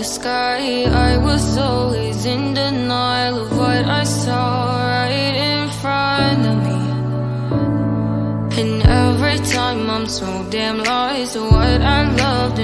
the sky. I was always in denial of what I saw right in front of me. And every time I'm so damn lost to what I loved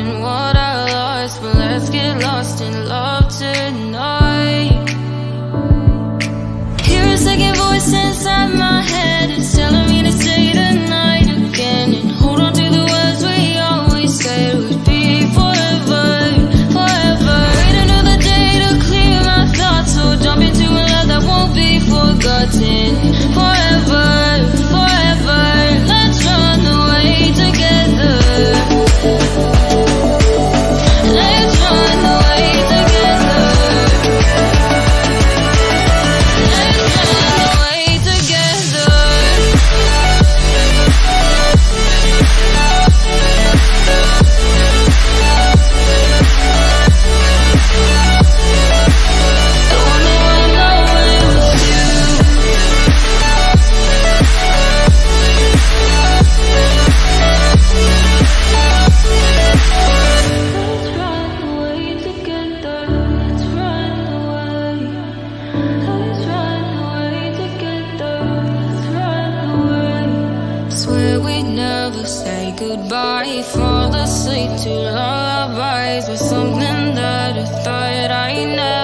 goodbye. Fall asleep to lullabies with something that I thought I knew.